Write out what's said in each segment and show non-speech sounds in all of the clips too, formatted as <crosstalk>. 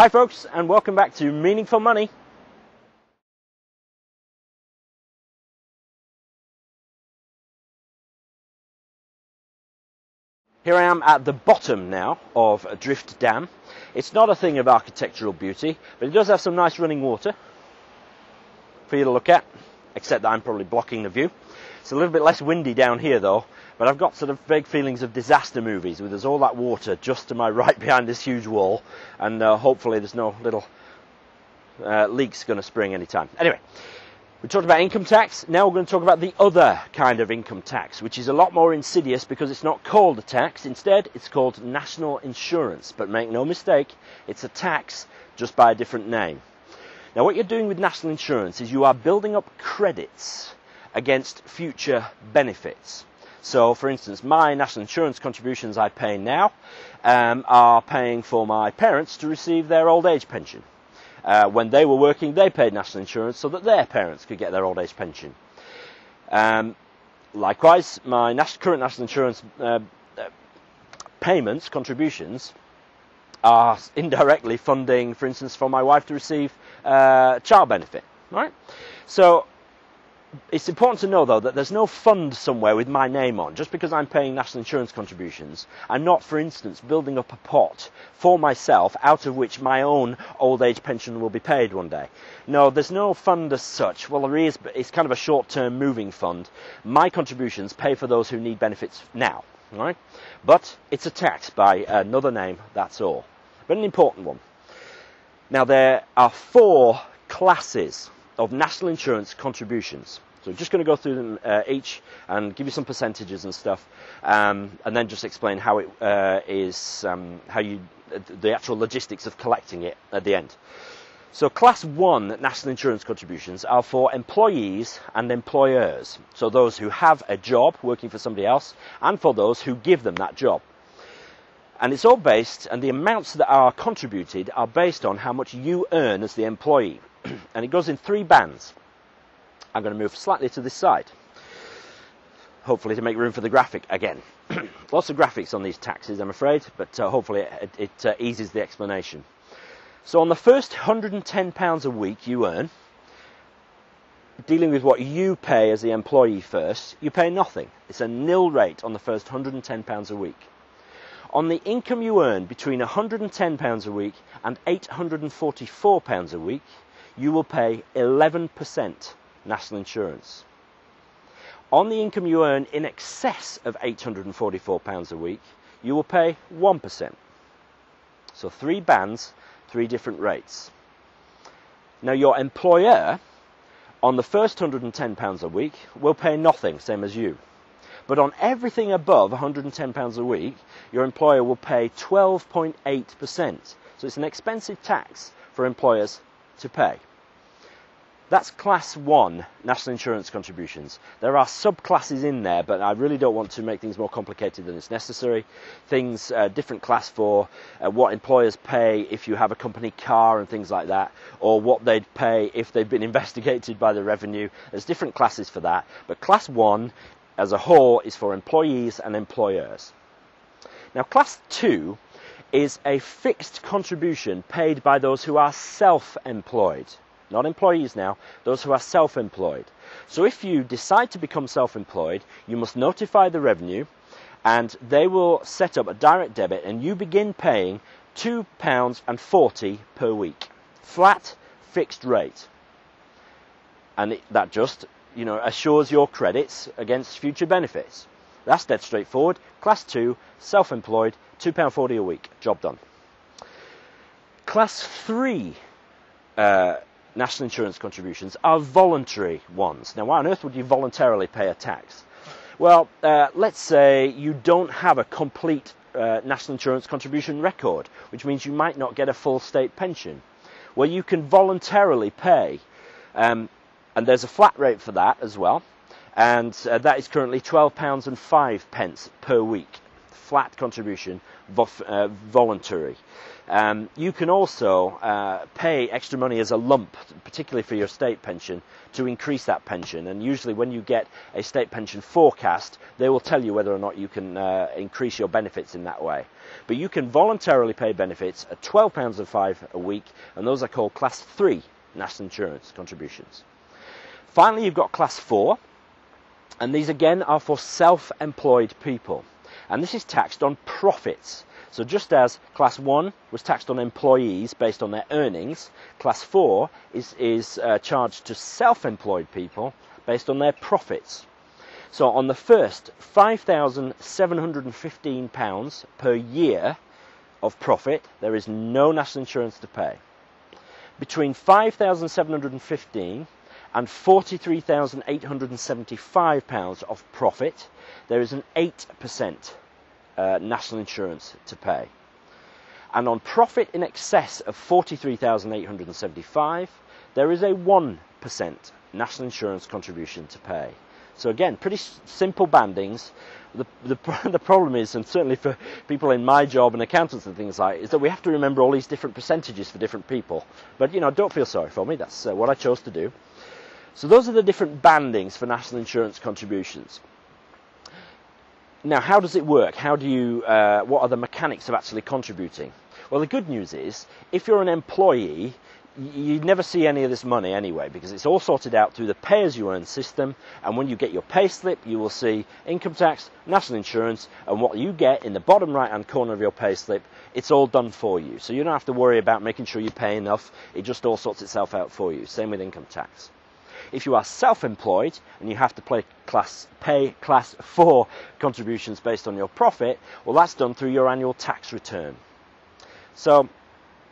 Hi, folks, and welcome back to Meaningful Money. Here I am at the bottom now of a Drift Dam. It's not a thing of architectural beauty, but it does have some nice running water for you to look at, except that I'm probably blocking the view. It's a little bit less windy down here though, but I've got sort of vague feelings of disaster movies where there's all that water just to my <laughs> right behind this huge wall, and uh, hopefully there's no little uh, leaks going to spring anytime. Anyway, we talked about income tax. Now we're going to talk about the other kind of income tax, which is a lot more insidious because it's not called a tax. Instead, it's called national insurance. But make no mistake, it's a tax just by a different name. Now, what you're doing with national insurance is you are building up credits against future benefits. So, for instance, my national insurance contributions I pay now um, are paying for my parents to receive their old age pension. Uh, when they were working, they paid national insurance so that their parents could get their old age pension. Um, likewise, my nas- current national insurance uh, uh, payments, contributions, are indirectly funding, for instance, for my wife to receive uh, child benefit. Right? So it's important to know though that there's no fund somewhere with my name on. Just because I'm paying national insurance contributions, I'm not, for instance, building up a pot for myself out of which my own old age pension will be paid one day. No, there's no fund as such. Well, there is, but it's kind of a short-term moving fund. My contributions pay for those who need benefits now, right? But it's a tax by another name, that's all. But an important one. Now, there are four classes of national insurance contributions. So just going to go through them uh, each and give you some percentages and stuff, um, and then just explain how it uh, is, um, how you, the actual logistics of collecting it at the end. So class one national insurance contributions are for employees and employers. So those who have a job working for somebody else and for those who give them that job. And it's all based, and the amounts that are contributed are based on how much you earn as the employee. <clears throat> and it goes in three bands. I'm going to move slightly to this side, hopefully to make room for the graphic again. <clears throat> Lots of graphics on these taxes, I'm afraid, but uh, hopefully it, it uh, eases the explanation. So on the first £110 a week you earn, dealing with what you pay as the employee first, you pay nothing. It's a nil rate on the first £110 a week. On the income you earn between £110 a week and £844 a week, you will pay 11% national insurance. On the income you earn in excess of £844 a week, you will pay 1%. So three bands, three different rates. Now your employer on the first £110 a week will pay nothing, same as you. But on everything above £110 a week, your employer will pay 12.8%. So it's an expensive tax for employers to pay. That's class one national insurance contributions. There are subclasses in there, but I really don't want to make things more complicated than it's necessary. Things, uh, different class for uh, what employers pay if you have a company car and things like that, or what they'd pay if they've been <laughs> investigated by the revenue. There's different classes for that, but class one as a whole is for employees and employers. Now, class two is a fixed contribution paid by those who are self employed not employees now, those who are self-employed. So if you decide to become self-employed, you must notify the revenue and they will set up a direct debit and you begin paying £2.40 per week. Flat, fixed rate. And that just, you know, assures your credits against future benefits. That's dead straightforward. Class 2, self-employed, £2.40 a week. Job done. Class 3 uh, national insurance contributions are voluntary ones. Now, why on earth would you voluntarily pay a tax? Well, uh, let's say you don't have a complete uh, national insurance contribution record, which means you might not get a full state pension. Well, you can voluntarily pay, um, and there's a flat rate for that as well, and uh, that is currently £12 and 5 pence per week. Flat contribution, uh, voluntary. Um, you can also uh, pay extra money as a lump, particularly for your state pension, to increase that pension. And usually, when you get a state pension forecast, they will tell you whether or not you can uh, increase your benefits in that way. But you can voluntarily pay benefits at £12.05 a week, and those are called Class 3 national insurance contributions. Finally, you've got Class 4, and these again are for self employed people. And this is taxed on profits. So just as class one was taxed on employees based on their earnings, class four is, is uh, charged to self-employed people based on their profits. So on the first £5,715 per year of profit, there is no national insurance to pay. Between 5,715 and £43,875 of profit, there is an 8% uh, national insurance to pay. And on profit in excess of £43,875, there is a 1% national insurance contribution to pay. So again, pretty simple bandings. The, the, <laughs> the, problem is, and certainly for people in my job and accountants and things like, is that we have to remember all these different percentages for different people. But you know, don't feel sorry for me. That's uh, what I chose to do. So those are the different bandings for national insurance contributions. Now, how does it work? How do you, uh, what are the mechanics of actually contributing? Well, the good news is, if you're an employee, you never see any of this money anyway because it's all sorted out through the pay as you earn system and when you get your pay slip you will see income tax national insurance and what you get in the bottom right hand corner of your pay slip it's all done for you so you don't have to worry about making sure you pay enough it just all sorts itself out for you same with income tax if you are self-employed and you have to pay class, pay class 4 contributions based on your profit, well that's done through your annual tax return. So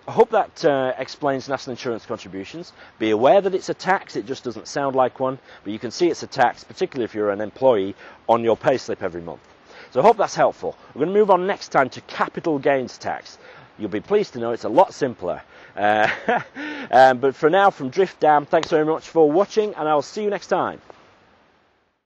I hope that uh, explains national insurance contributions. Be aware that it's a tax, it just doesn't sound like one, but you can see it's a tax, particularly if you're an employee, on your payslip every month. So I hope that's helpful. We're going to move on next time to capital gains tax. You'll be pleased to know it's a lot simpler. Uh, <laughs> um, but for now, from Drift Dam, thanks very much for watching, and I'll see you next time.